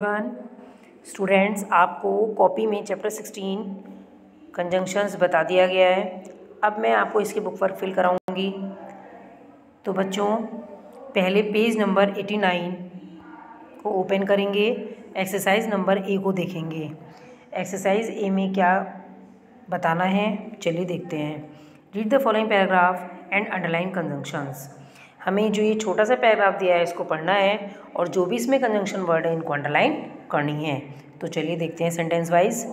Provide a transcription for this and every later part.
One students आपको copy में chapter sixteen conjunctions बता दिया गया है। अब मैं आपको इसकी बुक वर्क फिल कराऊँगी। तो बच्चों, पहले पेज नंबर एटी नाइन को ओपन करेंगे। एक्सरसाइज नंबर ए को देखेंगे। एक्सरसाइज ए में क्या बताना है? चलिए देखते हैं। Read the following paragraph and underline conjunctions हमें जो ये छोटा सा पैराग्राफ दिया है, इसको पढ़ना है और जो भी इसमें कंजंक्शन वर्ड है, इनको अंडरलाइन करनी है। तो चलिए देखते हैं sentence wise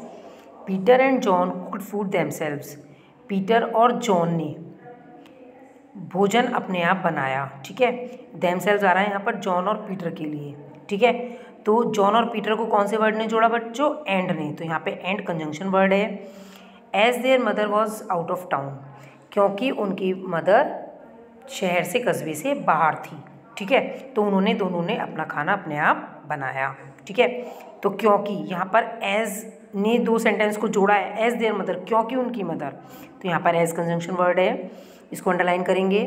Peter and John could food themselves Peter और जॉन ने भोजन अपने आप बनाया, ठीक है? दैमसेल्व्स आ रहा है यहाँ पर जॉन और पीटर के लिए, ठीक है? तो जॉन और पीटर को कौन से वर्ड ने जोड़ा बच्चों? एंड ने। तो यहाँ पे एंड कंजंक्शन वर्ड है। As their mother was out of town क्योंकि उनकी मदर शहर से कस्बे से बाहर थी, ठीक है? तो उन्होंने दोनों ने अपना खाना अपने आप बनाया, ठीक है? तो क्योंकि यहाँ पर एज ने दो सेंटेंस को जोड़ा है एज देयर मदर क्योंकि उनकी मदर तो यहाँ पर एज कंजंक्शन वर्ड है, इसको अंडरलाइन करेंगे।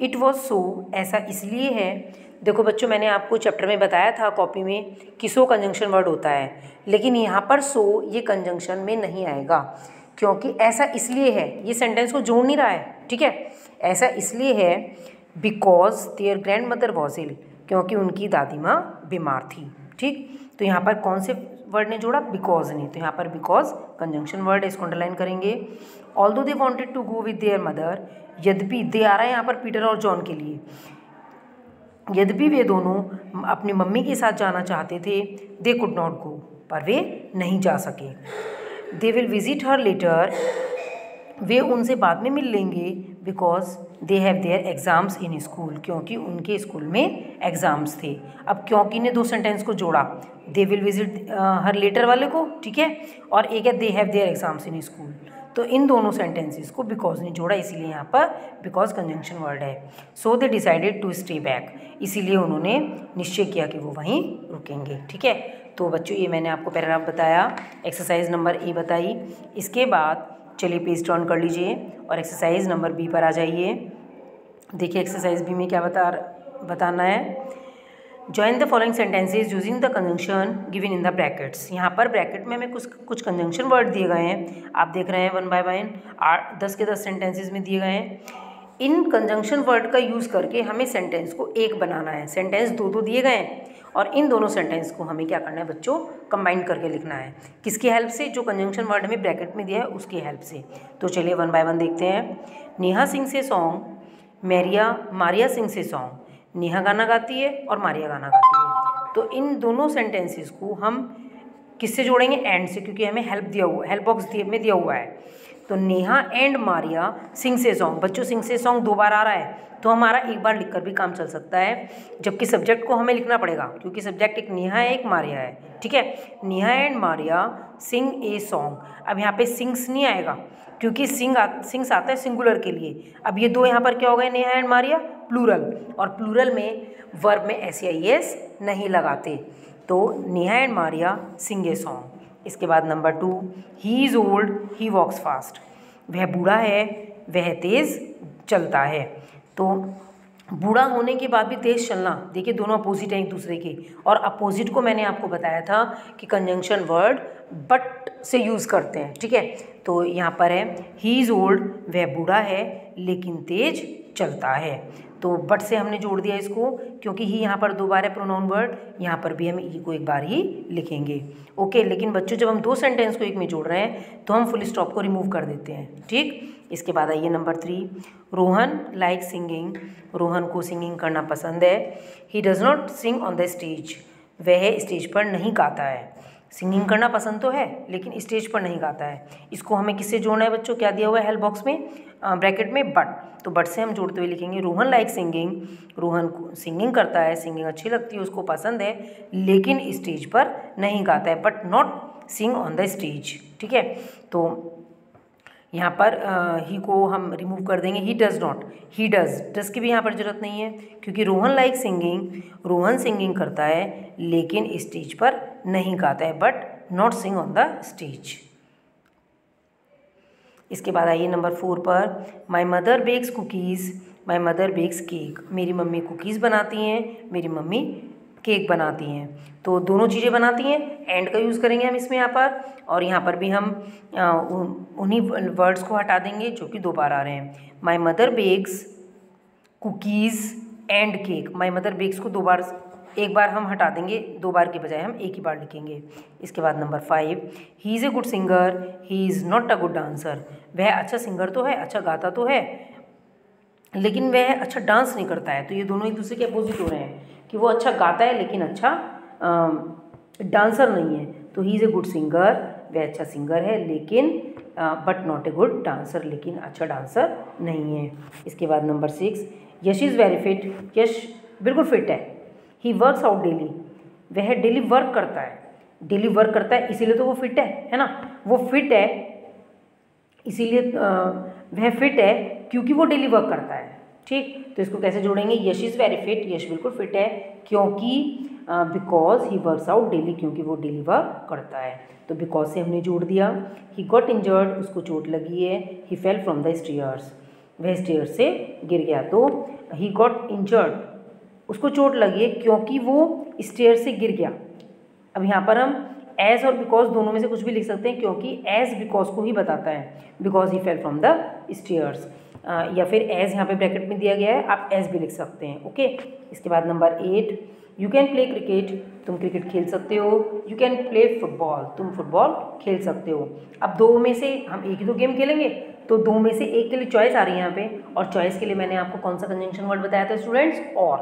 इट वॉज़ सो ऐसा इसलिए है। देखो बच्चों, मैंने आपको चैप्टर में बताया था कॉपी में कि सो कंजंक्शन वर्ड होता है, लेकिन यहाँ पर सो ये कंजंक्शन में नहीं आएगा। क्योंकि ऐसा इसलिए है, ये सेंटेंस को जोड़ नहीं रहा है, ठीक है? ऐसा इसलिए है because their grandmother was ill क्योंकि उनकी दादी माँ बीमार थी, ठीक? तो यहाँ पर कौन से वर्ड ने जोड़ा? बिकॉज़ ने। तो यहाँ पर बिकॉज़ कंजंक्शन वर्ड इसको अंडरलाइन करेंगे। Although they wanted to go with their mother यद्यपि दे आ रहा है यहाँ पर पीटर और जॉन के लिए। यद्यपि वे दोनों अपनी मम्मी के साथ जाना चाहते थे दे कुड नॉट गो पर वे नहीं जा सके। They will visit her later वे उनसे बाद में मिल लेंगे because they have their exams in school क्योंकि उनके स्कूल में एग्ज़ाम्स थे। अब क्योंकि ने दो सेंटेंस को जोड़ा they will visit her later वाले को, ठीक है? और एक है they have their exams in school तो इन दोनों सेंटेंसेस को बिकॉज़ ने जोड़ा, इसीलिए यहाँ पर बिकॉज़ कंजंक्शन वर्ड है। So they decided to stay back इसीलिए उन्होंने निश्चय किया कि वो वहीं रुकेंगे, ठीक है? तो बच्चों, ये मैंने आपको पैराग्राफ बताया एक्सरसाइज नंबर ए बताई। इसके बाद चलिए पेज टर्न कर लीजिए और एक्सरसाइज नंबर बी पर आ जाइए। देखिए एक्सरसाइज बी में क्या बता बताना है। Join the following sentences using the conjunction given in the brackets यहाँ पर ब्रैकेट में हमें कुछ कुछ कंजंक्शन वर्ड दिए गए हैं। आप देख रहे हैं वन बाय वन आठ, दस के दस सेंटेंसेज में दिए गए हैं। इन कंजंक्शन वर्ड का यूज़ करके हमें सेंटेंस को एक बनाना है। सेंटेंस दो दो दिए गए हैं और इन दोनों सेंटेंस को हमें क्या करना है बच्चों? कंबाइन करके लिखना है। किसकी हेल्प से? जो कंजंक्शन वर्ड हमें ब्रैकेट में दिया है, उसकी हेल्प से। तो चलिए वन बाय वन देखते हैं। नेहा सिंह से सॉन्ग मैरिया मारिया सिंह से सॉन्ग नेहा गाना गाती है और मारिया गाना गाती है। तो इन दोनों सेंटेंसेस को हम किससे जोड़ेंगे? एंड से क्योंकि हमें हेल्प दिया हुआ हेल्प बॉक्स में दिया हुआ है। तो नेहा एंड मारिया सिंग से सॉन्ग बच्चों सिंग से सॉन्ग दो बार आ रहा है तो हमारा एक बार लिखकर भी काम चल सकता है जबकि सब्जेक्ट को हमें लिखना पड़ेगा क्योंकि सब्जेक्ट एक नेहा है एक मारिया है ठीक है? Neha and Maria sing a song अब यहाँ पे सिंग्स नहीं आएगा क्योंकि सिंग आ, सिंग्स आता है सिंगुलर के लिए। अब ये दो यहाँ पर क्या हो गए? नेहा एंड मारिया प्लूरल और प्लूरल में वर्ब में एस आई एस नहीं लगाते। तो Neha and Maria sing a song इसके बाद number two he is old he walks fast वह बूढ़ा है, वह तेज़ चलता है। तो बूढ़ा होने के बाद भी तेज़ चलना, देखिए दोनों अपोजिट हैं एक दूसरे के। और अपोजिट को मैंने आपको बताया था कि कंजंक्शन वर्ड बट से यूज़ करते हैं, ठीक है? तो यहाँ पर है ही इज़ ओल्ड वह बूढ़ा है, लेकिन तेज़ चलता है। तो बट से हमने जोड़ दिया इसको, क्योंकि ही यहाँ पर दो बार है प्रोनाउन वर्ड यहाँ पर भी हम ई को एक बार ही लिखेंगे। ओके लेकिन बच्चों, जब हम दो सेंटेंस को एक में जोड़ रहे हैं तो हम फुल स्टॉप को रिमूव कर देते हैं, ठीक? इसके बाद आइए number three Rohan like singing Rohan को सिंगिंग करना पसंद है। He does not sing on the stage वह स्टेज पर नहीं गाता है। सिंगिंग करना पसंद तो है लेकिन स्टेज पर नहीं गाता है। इसको हमें किससे जोड़ना है बच्चों? क्या दिया हुआ है हेल्प बॉक्स में? ब्रैकेट में बट तो बट से हम जोड़ते हुए लिखेंगे Rohan like singing Rohan singing करता है सिंगिंग अच्छी लगती है उसको पसंद है लेकिन स्टेज पर नहीं गाता है but not sing on the stage ठीक है? तो यहाँ पर ही को हम रिमूव कर देंगे। He does not he does does की भी यहाँ पर ज़रूरत नहीं है क्योंकि Rohan like singing Rohan singing करता है लेकिन स्टेज पर नहीं गाता है but not sing on the stage इसके बाद आइए नंबर फोर पर। My mother bakes cookies my mother bakes cake मेरी मम्मी कुकीज़ बनाती हैं, मेरी मम्मी केक बनाती हैं। तो दोनों चीज़ें बनाती हैं एंड का यूज़ करेंगे हम इसमें यहाँ पर। और यहाँ पर भी हम उन्हीं वर्ड्स को हटा देंगे जो कि दो बार आ रहे हैं। My mother bakes cookies and cake my mother bakes को दो बार एक बार हम हटा देंगे, दो बार के बजाय हम एक ही बार लिखेंगे। इसके बाद number five he is a good singer he is not a good dancer वह अच्छा सिंगर तो है अच्छा गाता तो है, लेकिन वह अच्छा डांस नहीं करता है। तो ये दोनों एक दूसरे के अपोजिट हो रहे हैं कि वो अच्छा गाता है, लेकिन अच्छा डांसर नहीं है। तो he is a good singer वह अच्छा सिंगर है, लेकिन but not a good dancer लेकिन अच्छा डांसर नहीं है। इसके बाद number six Yash is very fit Yash बिल्कुल फिट है। ही वर्क्स आउट डेली वह डेली वर्क करता है। डेली वर्क करता है, इसीलिए तो वो फिट है है ना? वो फिट है, इसीलिए वह फिट है क्योंकि वो डेली वर्क करता है। ठीक? तो इसको कैसे जोड़ेंगे? Yash is very fit Yash बिल्कुल फिट है, क्योंकि because he works out daily क्योंकि वो डेली वर्क करता है। तो बिकॉज़ से हमने जोड़ दिया ही गॉट इंजर्ड उसको चोट लगी है he fell from the stairs वह स्टेयर से गिर गया तो ही गॉट इंजर्ड उसको चोट लगी है क्योंकि वो स्टेयर से गिर गया। अब यहाँ पर हम एज और बिकॉज़ दोनों में से कुछ भी लिख सकते हैं क्योंकि एज बिकॉज़ को ही बताता है। Because he fell from the stairs या फिर एज यहाँ पे ब्रैकेट में दिया गया है, आप एज भी लिख सकते हैं ओके इसके बाद number eight you can play cricket तुम क्रिकेट खेल सकते हो। यू कैन प्ले फुटबॉल तुम फुटबॉल खेल सकते हो। अब दो में से हम एक ही दो गेम खेलेंगे तो दो में से एक के लिए चॉइस आ रही है यहाँ पे। और चॉइस के लिए मैंने आपको कौन सा कंजंक्शन वर्ड बताया था स्टूडेंट्स और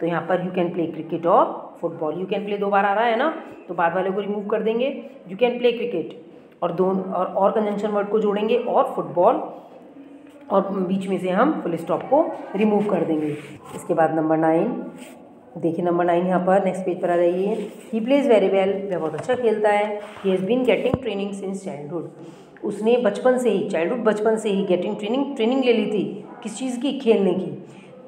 तो यहाँ पर यू कैन प्ले क्रिकेट और फुटबॉल यू कैन प्ले दो बार आ रहा है ना? तो बाद वाले को रिमूव कर देंगे. यू कैन प्ले क्रिकेट और दो, और और कंजंक्शन वर्ड को जोड़ेंगे और फुटबॉल और बीच में से हम फुल स्टॉप को रिमूव कर देंगे. इसके बाद नंबर नाइन देखिए नंबर नाइन यहाँ पर नेक्स्ट पेज पर आ जाइए. ही प्लेज़ वेरी वेल वह बहुत अच्छा खेलता है. He has been getting training since childhood उसने बचपन से ही चाइल्डहुड बचपन से ही गेटिंग ट्रेनिंग ट्रेनिंग ले ली थी. किस चीज़ की? खेलने की.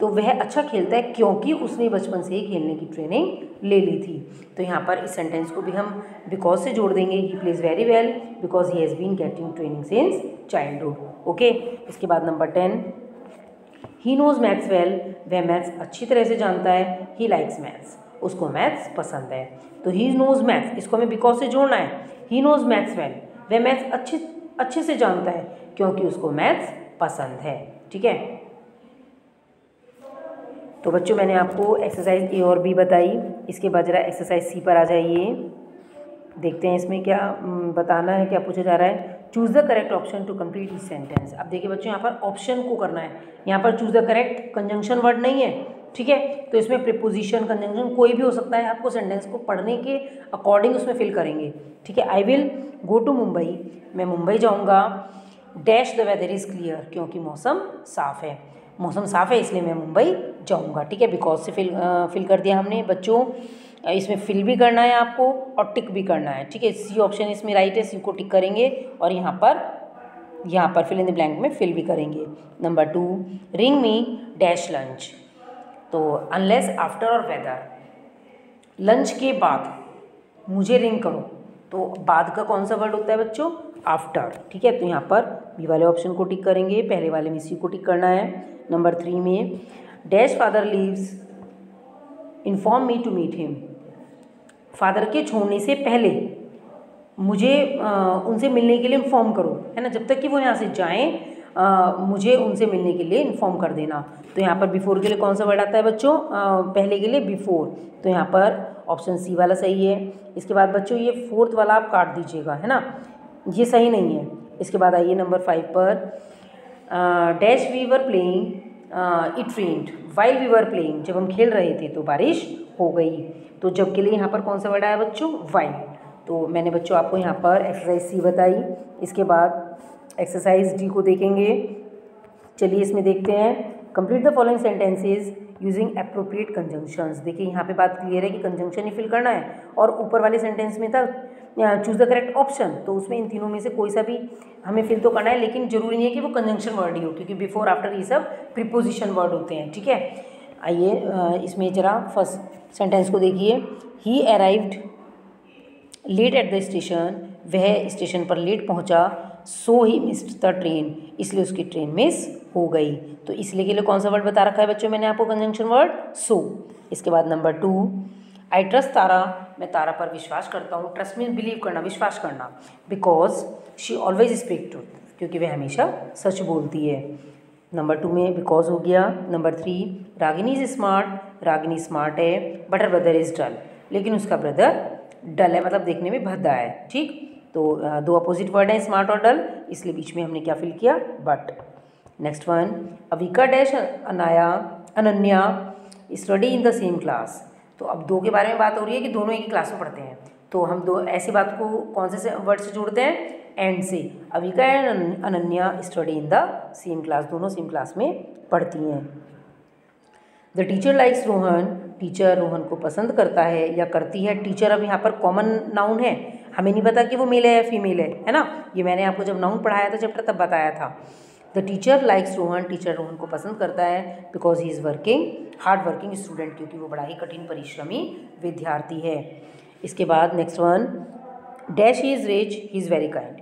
तो वह अच्छा खेलता है क्योंकि उसने बचपन से ही खेलने की ट्रेनिंग ले ली थी। तो यहाँ पर इस सेंटेंस को भी हम बिकॉज़ से जोड़ देंगे। He plays very well because he has been getting training since childhood okay इसके बाद number ten he knows maths well वह मैथ्स अच्छी तरह से जानता है। ही लाइक्स मैथ्स उसको मैथ्स पसंद है। तो ही नोज़ मैथ्स इसको हमें बिकॉज़ से जोड़ना है। ही नोज़ मैथ्स वेल वह मैथ्स अच्छे अच्छे से जानता है क्योंकि उसको मैथ्स पसंद है। ठीक है? तो बच्चों, मैंने आपको एक्सरसाइज ए और बी बताई। इसके बाद जरा एक्सरसाइज सी पर आ जाइए। देखते हैं इसमें क्या बताना है, क्या पूछा जा रहा है। Choose the correct option to complete this sentence अब देखिए बच्चों, यहाँ पर ऑप्शन को करना है। यहाँ पर choose the correct conjunction word नहीं है, ठीक है? तो इसमें प्रिपोजिशन कंजंक्शन कोई भी हो सकता है। आपको सेंटेंस को पढ़ने के अकॉर्डिंग उसमें फिल करेंगे, ठीक है? I will go to Mumbai मैं मुंबई जाऊँगा। Dash the weather is clear क्योंकि मौसम साफ़ है। मौसम साफ़ है, इसलिए मैं मुंबई जाऊँगा, ठीक है? बिकॉज़ से फिल फिल कर दिया हमने, बच्चों। इसमें फिल भी करना है आपको और टिक भी करना है, ठीक है? सी ऑप्शन इसमें राइट है सी को टिक करेंगे और यहाँ पर यहाँ पर फिल इन द ब्लैंक में फिल भी करेंगे। Number two ring me dash lunch तो अनलेस आफ्टर और वेदर लंच के बाद मुझे रिंग करो। तो बाद का कौन सा वर्ड होता है बच्चों? आफ्टर ठीक है तो यहाँ पर बी वाले ऑप्शन को टिक करेंगे पहले वाले में सी को टिक करना है नंबर थ्री में। Dash father leaves inform me to meet him father के छोड़ने से पहले मुझे आ, उनसे मिलने के लिए इन्फॉर्म करो है ना? जब तक कि वो यहाँ से जाएँ मुझे उनसे मिलने के लिए इन्फॉर्म कर देना। तो यहाँ पर बिफोर के लिए कौन सा वर्ड आता है बच्चों? आ, पहले के लिए बिफोर तो यहाँ पर ऑप्शन सी वाला सही है। इसके बाद बच्चों ये फोर्थ वाला आप काट दीजिएगा है ना? ये सही नहीं है। इसके बाद आइए नंबर फाइव पर। Dash we were playing it rained while we were playing जब हम खेल रहे थे तो बारिश हो गई। तो जब के लिए यहाँ पर कौन सा वर्ड आया बच्चों? वाइल तो मैंने बच्चों आपको यहाँ पर एक्सरसाइज सी बताई। इसके बाद एक्सरसाइज डी को देखेंगे। चलिए इसमें देखते हैं। Complete the following sentences using appropriate conjunctions देखिए, यहाँ पे बात क्लियर है कि कंजंक्शन ही फिल करना है और ऊपर वाले सेंटेंस में था चूज़ द करेक्ट ऑप्शन तो उसमें इन तीनों में से कोई सा भी हमें फिल तो करना है, लेकिन ज़रूरी नहीं है कि वो कंजंक्शन वर्ड ही हो, क्योंकि बिफोर आफ्टर ये सब प्रिपोजिशन वर्ड होते हैं, ठीक है? आइए इसमें ज़रा फ़र्स्ट सेंटेंस को देखिए। He arrived late at the station वह स्टेशन पर लेट पहुँचा। So he missed the train इसलिए उसकी ट्रेन मिस हो गई। तो इसलिए के लिए कौन सा वर्ड बता रखा है बच्चों मैंने आपको कंजंक्शन वर्ड सो। इसके बाद number two I trust Tara मैं तारा पर विश्वास करता हूँ। ट्रस्ट मीन बिलीव करना, विश्वास करना। Because she always speak truth क्योंकि वह हमेशा सच बोलती है। नंबर टू में बिकॉज़ हो गया। Number three Ragini is smart Ragini smart है but her brother is dull लेकिन उसका ब्रदर डल है मतलब देखने में भद्दा है। ठीक? तो दो अपोजिट वर्ड हैं स्मार्ट और डल इसलिए बीच में हमने क्या फिल किया? But next one Avika dash Anaya Ananya study in the same class तो अब दो के बारे में बात हो रही है कि दोनों एक ही क्लास में पढ़ते हैं। तो हम दो, ऐसी बात को कौन से वर्ड से जोड़ते हैं? एंड से. Avika and Ananya study in the same class दोनों सेम क्लास में पढ़ती हैं। The teacher likes Rohan teacher Rohan को पसंद करता है या करती है। टीचर अब यहाँ पर कॉमन नाउन है। हमें नहीं पता कि वो मेल है या फीमेल है है ना? ये मैंने आपको जब नाउन पढ़ाया था चैप्टर तब बताया था। The teacher likes Rohan teacher Rohan को पसंद करता है because he is working hard working student क्योंकि वो बड़ा ही कठिन परिश्रमी विद्यार्थी है। इसके बाद next one dash he is rich he is very kind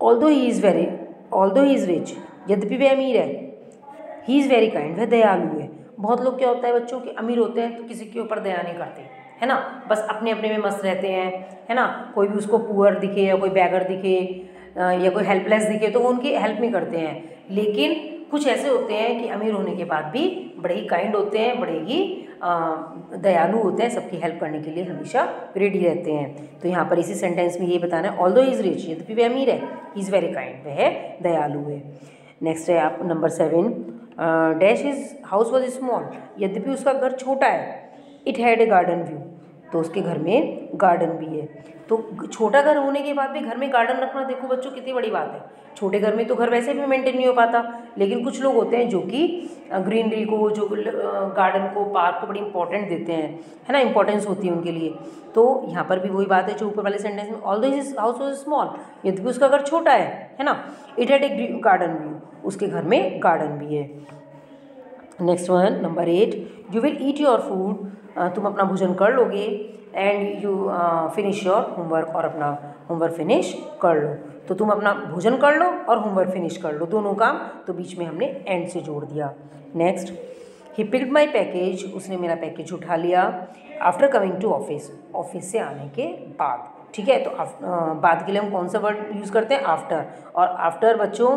although he is very all दो ही इज़ रिच यद्यपि वह अमीर है ही इज़ वेरी काइंड वह दयालु है। बहुत लोग क्या होता है, बच्चों के अमीर होते हैं तो किसी के ऊपर दया नहीं करते। है ना? बस अपने अपने में मस्त रहते हैं, है ना? कोई भी उसको पुअर दिखे या कोई बैगर दिखे या कोई हेल्पलेस दिखे तो वो उनकी हेल्प नहीं करते हैं। लेकिन कुछ ऐसे होते हैं कि अमीर होने के बाद भी बड़े ही काइंड होते हैं, बड़े ही दयालु होते हैं, सबकी हेल्प करने के लिए हमेशा रेडी रहते हैं। तो यहाँ पर इसी सेंटेंस में ये बताना है ऑल दो इज़ रिच यद्यपि वह अमीर है इज़ वेरी काइंड वह दयालु है। नेक्स्ट है आप number seven dash his house was small यद्यपि उसका घर छोटा है it had a garden view तो उसके घर में गार्डन भी है। तो छोटा घर होने के बाद भी घर में गार्डन रखना, देखो बच्चों, कितनी बड़ी बात है। छोटे घर में तो घर वैसे भी मेंटेन नहीं हो पाता, लेकिन कुछ लोग होते हैं जो कि ग्रीनरी को, जो गार्डन को पार्क को बड़ी इंपॉर्टेंट देते हैं, है ना इंपॉर्टेंस होती है उनके लिए। तो यहाँ पर भी वही बात है जो ऊपर वाले सेंटेंस में all this house was small यद्यपि उसका घर छोटा है है ना it had a garden view उसके घर में गार्डन भी है। Next one number eight you will eat your food तुम अपना भोजन कर लोगे and you finish your homework और अपना होमवर्क फिनिश कर लो। तो तुम अपना भोजन कर लो और होमवर्क फिनिश कर लो। दोनों काम तो बीच में हमने एंड से जोड़ दिया। Next he picked my package उसने मेरा पैकेज उठा लिया। After coming to office office से आने के बाद ठीक है? तो आ, बाद के लिए हम कौन सा वर्ड यूज़ करते हैं? आफ्टर और आफ्टर बच्चों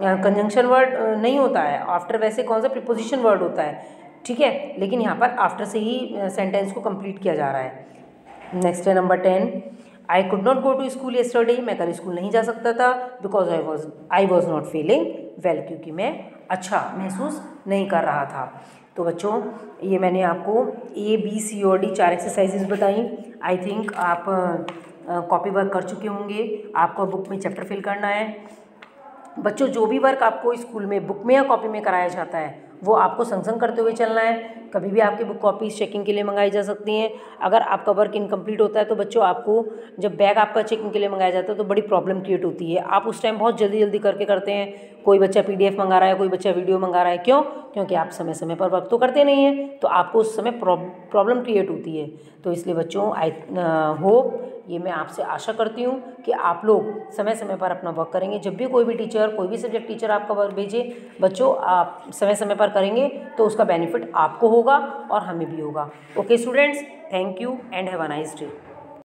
कंजंक्शन वर्ड नहीं होता है। आफ्टर वैसे कौन सा प्रिपोजिशन वर्ड होता है? ठीक है? लेकिन यहाँ पर आफ्टर से ही सेंटेंस को कंप्लीट किया जा रहा है। नेक्स्ट है number ten I could not go to school yesterday मैं कल स्कूल नहीं जा सकता था because I was I was not feeling well क्योंकि मैं अच्छा महसूस नहीं कर रहा था। तो बच्चों, ये मैंने आपको ए बी सी और डी चार एक्सरसाइजेज बताई। आई थिंक आप कॉपी वर्क कर चुके होंगे। आपको बुक में चैप्टर फिल करना है। बच्चों, जो भी वर्क आपको स्कूल में बुक में या कॉपी में कराया जाता है वो आपको संग संग करते हुए चलना है। कभी भी आपकी बुक कॉपीज चेकिंग के लिए मंगाई जा सकती हैं। अगर आपका वर्क इनकम्प्लीट होता है तो बच्चों, आपको जब बैग आपका चेकिंग के लिए मंगाया जाता है तो बड़ी प्रॉब्लम क्रिएट होती है। आप उस टाइम बहुत जल्दी जल्दी करके करते हैं। कोई बच्चा पीडीएफ मंगा रहा है, कोई बच्चा वीडियो मंगा रहा है। क्यों? क्योंकि आप समय समय पर वर्क तो करते नहीं हैं। तो आपको उस समय प्रॉब्लम क्रिएट होती है। तो इसलिए बच्चों आई होप ये मैं आपसे आशा करती हूँ कि आप लोग समय समय पर अपना वर्क करेंगे। जब भी कोई भी टीचर कोई भी सब्जेक्ट टीचर आपका वर्क भेजे, बच्चों, आप समय समय पर करेंगे तो उसका बेनिफिट आपको होगा और हमें भी होगा। Okay students thank you and have a nice day